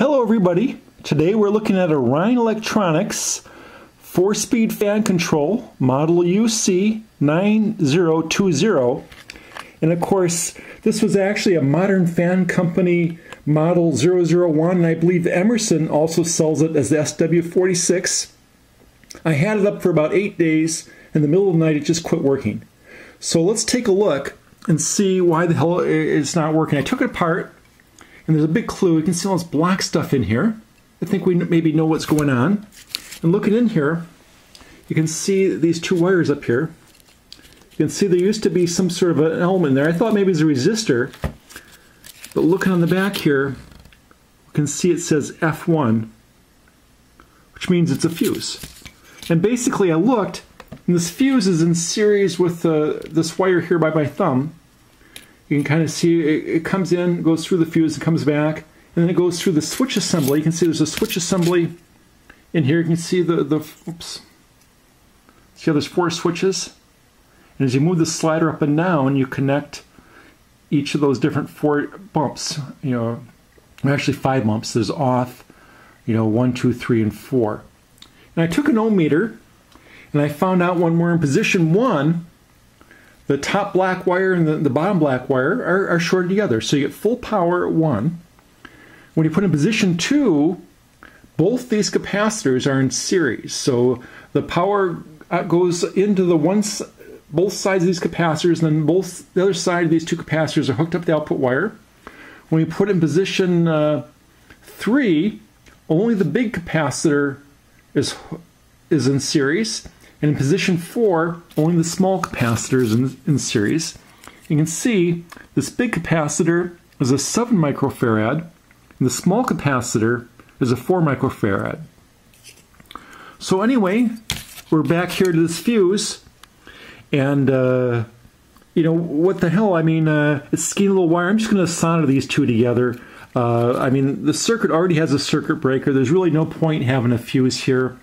Hello everybody. Today we're looking at a Rhine Electronics 4-speed fan control model UC9020 and of course this was actually a Modern Fan Company model 001 and I believe Emerson also sells it as the SW46. I had it up for about 8 days. In the middle of the night it just quit working. So let's take a look and see why the hell it's not working. I took it apart and there's a big clue. You can see all this black stuff in here. I think we maybe know what's going on. And looking in here, you can see these two wires up here. You can see there used to be some sort of an element there. I thought maybe it's a resistor. But looking on the back here, you can see it says F1, which means it's a fuse. And basically I looked, and this fuse is in series with uh, this wire here by my thumb. You can kind of see it, it comes in, goes through the fuse, and comes back, and then it goes through the switch assembly. You can see there's a switch assembly in here. You can see the, the oops. See how there's four switches? And as you move the slider up and down, you connect each of those different four bumps. You know, actually five bumps. There's off, you know, one, two, three, and four. And I took an ohm meter, and I found out when we're in position one, the top black wire and the, the bottom black wire are, are shorted together. So you get full power at one. When you put in position two, both these capacitors are in series. So the power uh, goes into the one both sides of these capacitors, and then both the other side of these two capacitors are hooked up the output wire. When you put in position uh, three, only the big capacitor is is in series, and in position 4, only the small capacitor is in, in series. You can see this big capacitor is a 7 microfarad, and the small capacitor is a 4 microfarad. So anyway, we're back here to this fuse, and uh, you know, what the hell? I mean, uh, it's skinny little wire. I'm just going to solder these two together. Uh, I mean, the circuit already has a circuit breaker. There's really no point having a fuse here.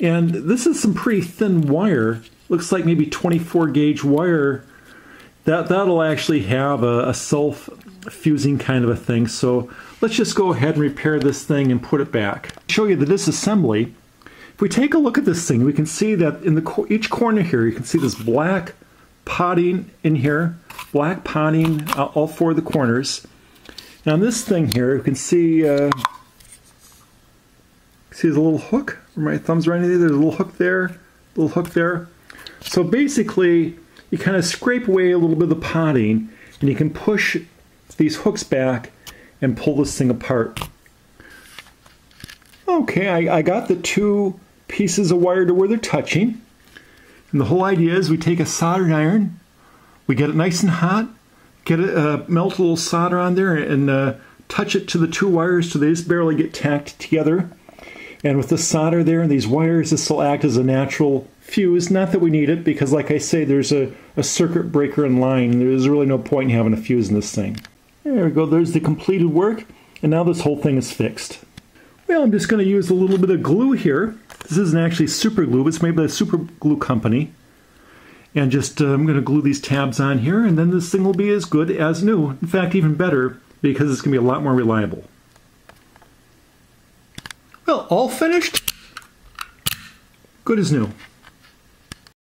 And this is some pretty thin wire. Looks like maybe 24 gauge wire. That, that'll actually have a, a self-fusing kind of a thing. So let's just go ahead and repair this thing and put it back. Show you the disassembly. If we take a look at this thing, we can see that in the each corner here, you can see this black potting in here, black potting uh, all four of the corners. Now this thing here, you can see uh, see a little hook where my thumb's in there. There's a little hook there, little hook there. So basically, you kind of scrape away a little bit of the potting, and you can push these hooks back and pull this thing apart. Okay, I, I got the two pieces of wire to where they're touching. And the whole idea is we take a soldering iron, we get it nice and hot, get it, uh, melt a little solder on there, and uh, touch it to the two wires so they just barely get tacked together. And with the solder there and these wires, this will act as a natural fuse. Not that we need it, because like I say, there's a, a circuit breaker in line. There's really no point in having a fuse in this thing. There we go, there's the completed work, and now this whole thing is fixed. Well, I'm just going to use a little bit of glue here. This isn't actually super glue, but it's made by a super glue company. And just, uh, I'm going to glue these tabs on here, and then this thing will be as good as new. In fact, even better, because it's going to be a lot more reliable. Well, all finished. Good as new.